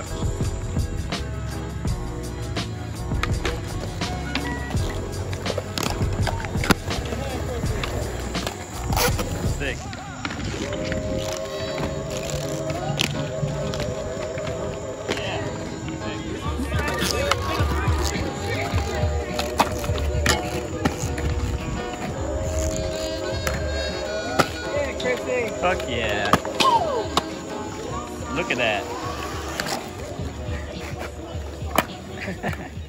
Yeah. Fuck yeah. Look at that. Ha ha ha.